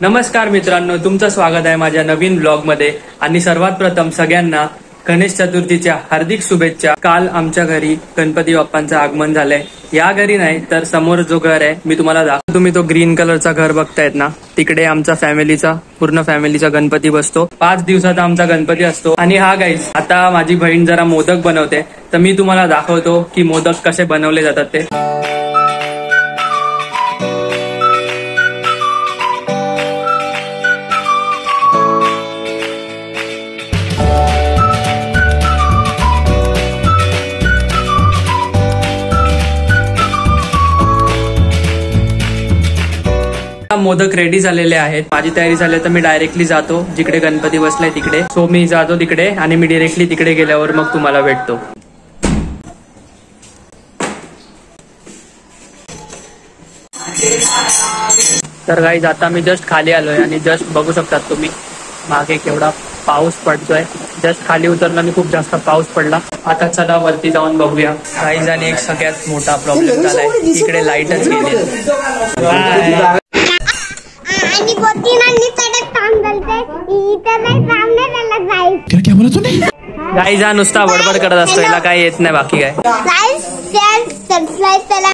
नमस्कार मित्रांनो तुमचं स्वागत आहे माझ्या नवीन ब्लॉगमध्ये आणि सर्वात प्रथम सगळ्यांना गणेश चतुर्थीच्या हार्दिक शुभेच्छा. काल आमच्या घरी गणपती बाप्पांचं आगमन झालंय. या घरी नाही तर समोर जो घर आहे मी तुम्हाला दाखवतो तुम्ही तो ग्रीन कलरचा घर बघतायत ना? तिकडे आमचा फॅमिलीचा पूर्ण फॅमिलीचा गणपती बसतो. पाच दिवसाचा आमचा गणपती असतो. आणि हा गाईज आता माझी बहीण जरा मोदक बनवते. तर मी तुम्हाला दाखवतो की मोदक कसे बनवले जातात ते. मोदक रेडी झालेले आहेत. माझी तयारी झाली तर मी डायरेक्टली जातो. जिकडे गणपती बसलाय तिकडे. सो मी जातो तिकडे आणि मी डिरेक्टली तिकडे गेल्यावर मग तुम्हाला भेटतो. तर काही जाता मी जस्ट खाली आलोय आणि जस्ट बघू शकतात तुम्ही मागे केवढा पाऊस पडतोय. जस्ट खाली उतरला मी खूप जास्त पाऊस पडला. आता चला वरती जाऊन बघूया. काही आणि एक सगळ्यात मोठा प्रॉब्लेम झालाय. इकडे लाईटच गेली. काही जा नुसता बडबड करत असतो याला काही येत नाही बाकी काय?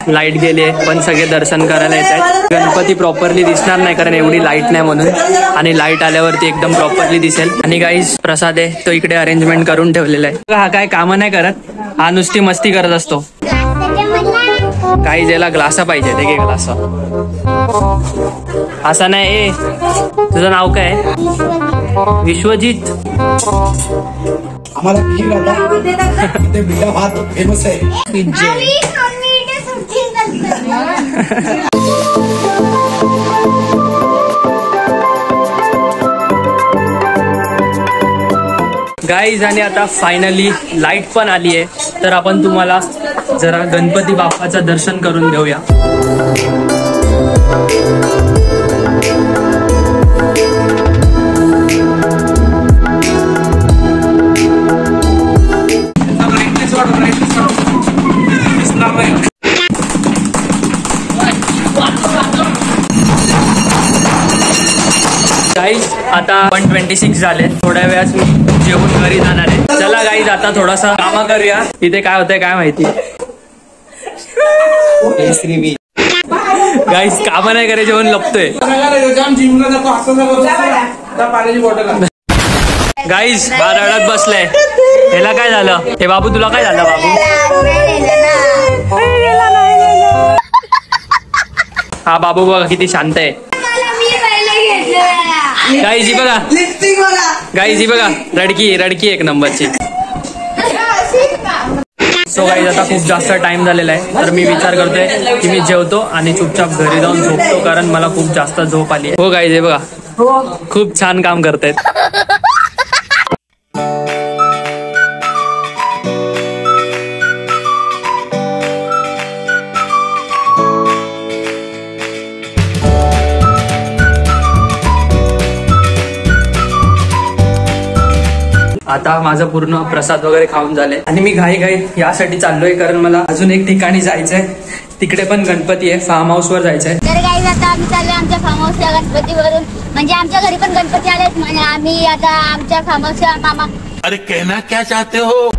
लाइट गेली पण सगळे दर्शन करायला येत आहेत. गणपती प्रॉपरली दिसणार नाही कारण एवढी लाइट नाही म्हणून. आणि लाइट आल्यावरती एकदम प्रॉपरली दिसेल. आणि काही प्रसाद आहे तो इकडे अरेंजमेंट करून ठेवलेला आहे. हा काय कामं नाही करत. हा नुसती मस्ती करत असतो. काही ज्याला ग्लासा पाहिजे ते घे ग्लास असा नाही ए तुझं नाव काय? विश्वजित. आम्हाला खीर आता इथे बिड्डा भात फेमस आहे. आणि मम्मी इथे shooting करते. गाईज आणि आता फायनली लाइट पण आली आहे तर आपण तुम्हाला जरा गणपती बाप्पाचं दर्शन करून घेऊया. आता वन ट्वेंटी सिक्स झाले. थोड्या वेळात मी जेवून घरी जाणार आहे. चला गाईज आता थोडासा कामा करूया. इथे काय होतंय काय माहिती? गाईज काम नाही करे जेवण लपतोय. गाईज बाराळात बसलाय. ह्याला काय झालं? हे बाबू तुला काय झालं बाबू? हा बाबू बघा किती शांत आहे. गाईज ही बघा. गाईज ही बघा. रडकी रडकी एक नंबरची. सो गाईज आता खूप जास्त टाइम झालेला आहे. तर मी विचार करतोय की मी जेवतो आणि चुपचाप घरी जाऊन झोपतो कारण मला खूप जास्त झोप आली हो गाईज हे बघा. खूप छान काम करतायत. आता माझं पूर्ण प्रसाद वगैरे खाऊन झाले. आणि मी घाई घाईत यासाठी चाललोय कारण मला अजून एक ठिकाणी जायचंय. तिकडे पण गणपती आहे फार्म हाऊस वर जायचंय. तर काही आता आम्ही चाललोय आमच्या फार्म हाऊसला गणपतीवरून. म्हणजे आमच्या घरी पण गणपती आलेत. म्हणजे आम्ही आता आमच्या फार्म हाऊसच्या मामा अरे कहना क्या चाहते हो?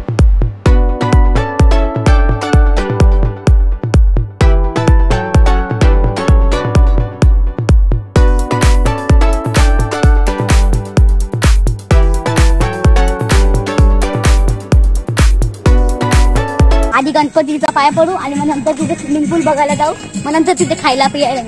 आधी गणपतीचा पाया पडू आणि मग नंतर तिथे स्विमिंग पूल बघायला जाऊ. मग नंतर तिथे खायला पियायला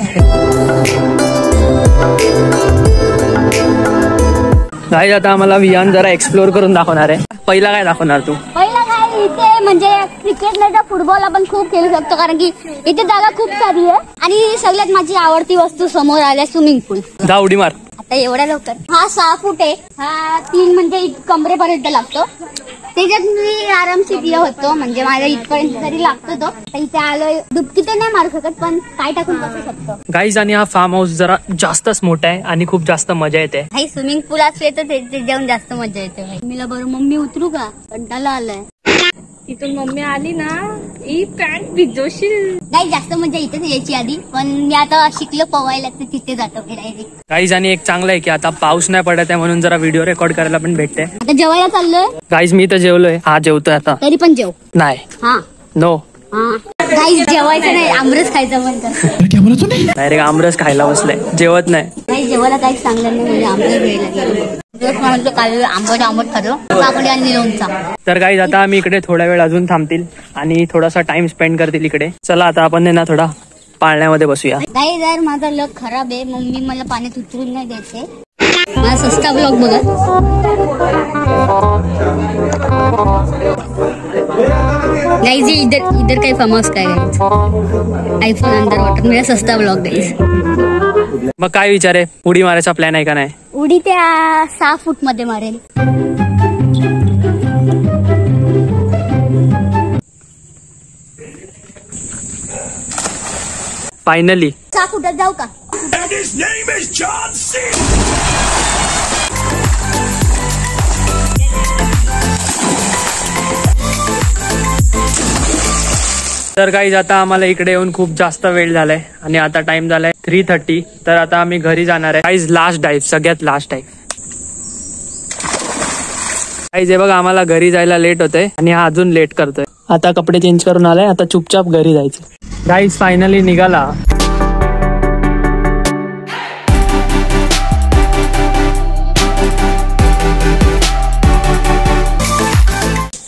गाईज आता आम्हाला विहान जरा एक्सप्लोर करून दाखवणार आहे. पहिला काय दाखवणार तू? पहिला काय इथे म्हणजे क्रिकेट नाही तर फुटबॉल आपण खूप खेळू शकतो कारण की इथे जागा खूप सारी आहे. आणि सगळ्यात माझी आवडती वस्तू समोर आल्या स्विमिंग पूल जा उडी मार. आता एवढ्या लवकर. हा सहा फूट आहे. हा तीन म्हणजे कमरेपर्यंत लागतो. त्याच्यात मी आरामशीर होतो. म्हणजे माझ्या इथपर्यंत तरी लागतो तो. तर इथे आलोय. डुबकी तर नाही मारू शकत पण पाय टाकून बसू शकतो. गाईज आणि हा फार्म हाऊस जरा जास्तच मोठा आहे आणि खूप जास्त मजा येते. काही स्विमिंग पूल असले तर ते ते जाऊन जास्त मजा येते मीला बरं मम्मी उतरू का? कंटाळा आलाय. तिथून मम्मी आली ना ही पॅन्ट भिजवशील. नाही जास्त मजा इथेच यायची आधी. पण मी आता शिकलो पवायला तर तिथे जातो डायरेक्ट गाईज आणि एक चांगलं आहे की आता पाऊस नाही पडत आहे म्हणून जरा व्हिडिओ रेकॉर्ड करायला पण भेटते. आता जेवायला चाललोय? गाईज मी तर जेवलोय. हा जेवतोय आता. तरी पण जेव. नाही. हा. नो हा. काही जेवायचं नाही आमरस खायचं म्हणतात. डायरेक्ट आमरस खायला बसलाय जेवत नाही. जेवायला काहीच चांगलं नाही म्हणजे आमरस वेळ लागेल काल आंबट आंबट खातो. काकडी आणि लोणचा तर गाईज आता आम्ही इकडे थोडा वेळ अजून थांबतील आणि थोडासा टाइम स्पेंड करतील इकडे. चला आता आपण ना थोडा पाळण्यामध्ये बसूया. नाही जर माझा लक खराब आहे. मम्मी मला पाण्यात उतरून नाही द्यायचे माझा सस्ता ब्लॉग बघा. नाही जी इधर इधर काही फेमस काय आयफोन अंदर वाटर मेरा सस्ता ब्लॉग गाईज मग काय विचार आहे? उडी मारायचा प्लॅन आहे का नाही? उडी त्या सहा फूटमध्ये मारेल. फायनली सहा फुटात जाऊ का? And his name is John C. तर गाईज आता आम्हाला इकडे येऊन खूप जास्त वेळ झालाय आणि आता टाइम झालाय थ्री थर्टी तर आता आम्ही घरी जाणार आहे. काहीच लास्ट डाईव्ह सगळ्यात लास्ट डाईव्ह काही हे बघा आम्हाला घरी जायला लेट होतंय आणि हा अजून लेट करतोय. आता कपडे चेंज करून आलाय आता चुपचाप घरी जायचं. गाईज फायनली निघाला.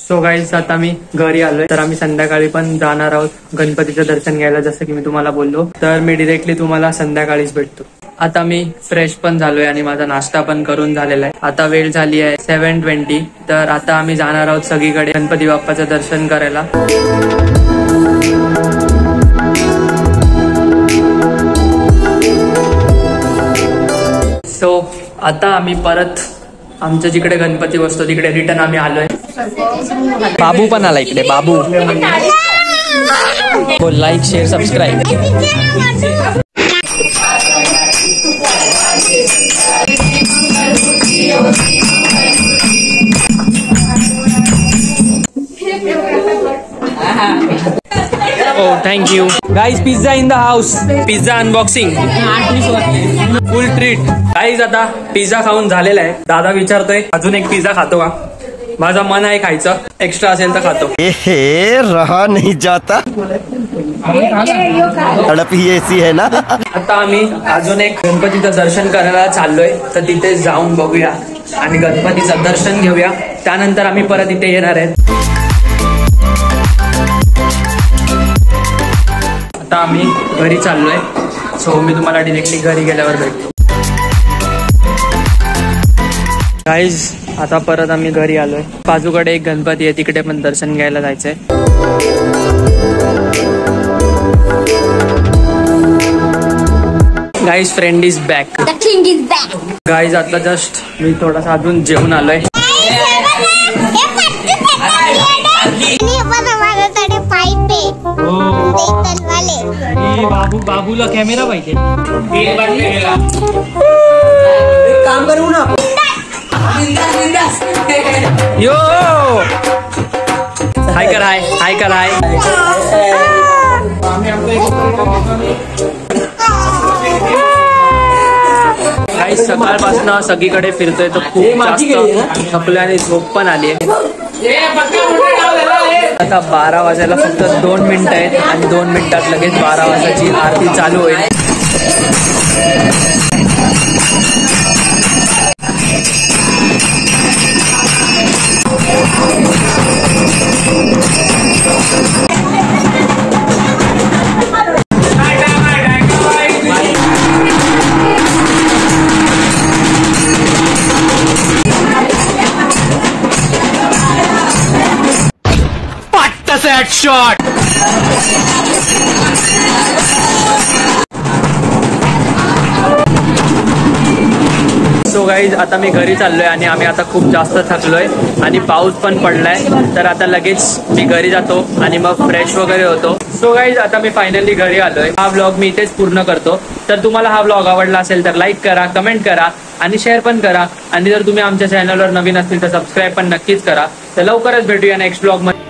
सो गाईज आता मी घरी आलोय. तर आम्ही संध्याकाळी पण जाणार आहोत गणपतीचं दर्शन घ्यायला जसं की मी तुम्हाला बोललो. तर मी डिरेक्टली तुम्हाला संध्याकाळीच भेटतो. आता मी फ्रेश पण झालोय आणि माझा नाश्ता पण करून झालेला आहे. आता वेळ झाली आहे सेव्हन ट्वेंटी तर आता आम्ही जाणार आहोत सगळीकडे गणपती बाप्पाचं दर्शन करायला. सो आता आम्ही परत आमच्या जिकडे गणपती बसतो तिकडे रिटर्न आम्ही आलोय. बाबू पण आला इकडे बाबू। हो like share subscribe O thank you guys pizza in the house pizza unboxing full treat guys आता पिझ्झा खाऊन झालेला आहे. दादा विचारतोय, अजून एक पिझ्झा खातो का? माझा मन आहे खायचं. एक्स्ट्रा असेल तर खातो. एहे रहा नहीं जाता. तड़प ही ऐसी है ना? आता आम्ही अजून एक गणपतीचं दर्शन करायला चाललोय. तर तिथे जाऊन बघूया आणि गणपतीचं दर्शन घेऊया. त्यानंतर आम्ही परत इथे येणार आहेत. आता आम्ही घरी चाललोय. सो मी तुम्हाला डिरेक्टली घरी गेल्यावर भेटतो. गाईज आता परत आम्ही घरी आलोय. बाजूकडे एक गणपती आहे तिकडे पण दर्शन घ्यायला जायचंय. Guys friend is back guys आता जस्ट मी थोडासा अजून जेवून आलोय. माझ्याकडे पाईप आहे बाबू बाबूला कॅमेरा पाहिजे यो! हाय कर हाय. हाय कर हाय. काही सकाळपासून सगळीकडे फिरतोय तर खूप जास्त. थकलोय आणि झोप पण आली आहे. आता बारा वाजायला फक्त दोन मिनिटं आहेत आणि दोन मिनिटात लगेच बारा वाजायची आरती चालू होईल. What the that shot? So guys आता मी घरी चाललोय आणि आम्ही आता खूप जास्त थकलोय आणि पाऊस पण पडलाय. तर आता लगेच मी घरी जातो आणि मग फ्रेश वगैरे होतो. सो गाईज आता मी फायनली घरी आलोय. हा ब्लॉग मी इथेच पूर्ण करतो. तर तुम्हाला हा ब्लॉग आवडला असेल तर लाईक करा कमेंट करा आणि शेअर पण करा. आणि जर तुम्ही आमच्या चॅनलवर नवीन असतील तर सबस्क्राईब पण नक्कीच करा. तर लवकरच भेटूया नेक्स्ट ब्लॉगमध्ये.